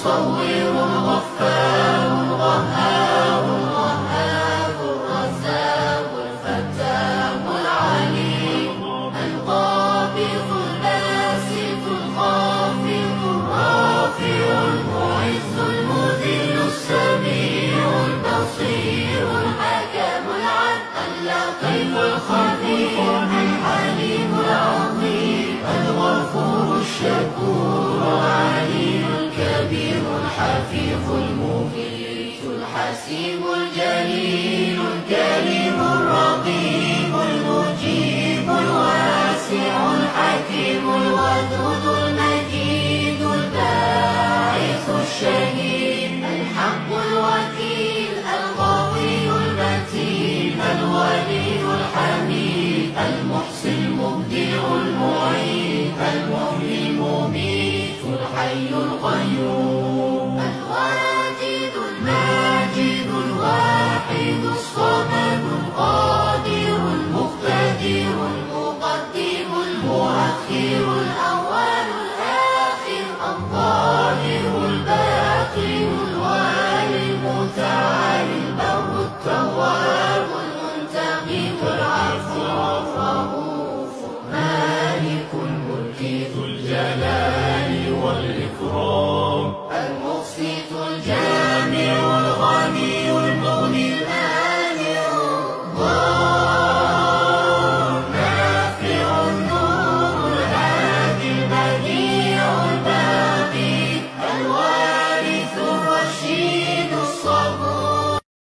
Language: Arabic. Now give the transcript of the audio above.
المصور الغفار الغهار الغهاب الرزاق الفتاح العليم. القابض الباسط الخافض الرافع المعز المذل السميع البصير الحكم العدل اللطيف الخبير الحفيظ المغيث الحسيب الجليل الكريم الرقيب المجيب الواسع الحكيم الودود المجيد الباعث الشهيد الحق الوكيل القوي المتين الولي الحميد المحسن المبدع المعيد المحيي المميت الحي القيوم. Malchim.